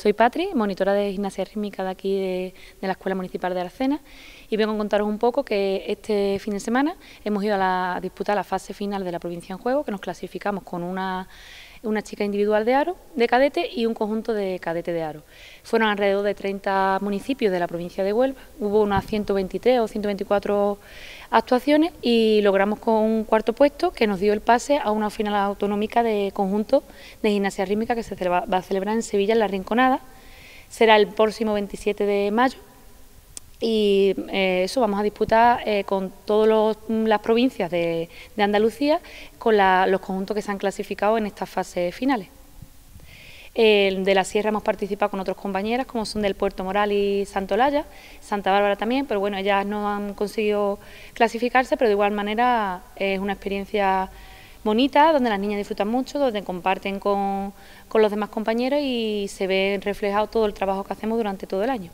soy Patri, monitora de gimnasia rítmica de aquí de, la Escuela Municipal de Arcena y vengo a contaros un poco que este fin de semana hemos ido a, la, a disputar la fase final de la provincia en juego, que nos clasificamos con una una chica individual de aro, de cadete y un conjunto de cadete de aro. Fueron alrededor de 30 municipios de la provincia de Huelva, hubo unas 123 o 124 actuaciones y logramos con un cuarto puesto que nos dio el pase a una final autonómica de conjunto de gimnasia rítmica que se va a celebrar en Sevilla, en La Rinconada. Será el próximo 27 de mayo y eh, eso vamos a disputar eh, con todas las provincias de, Andalucía, con los conjuntos que se han clasificado en estas fases finales. de la Sierra hemos participado con otros compañeras, como son del Puerto Moral y Santolaya, Santa Bárbara también, pero bueno, ellas no han conseguido clasificarse, pero de igual manera es una experiencia bonita, donde las niñas disfrutan mucho, donde comparten con, con los demás compañeros y se ve reflejado todo el trabajo que hacemos durante todo el año.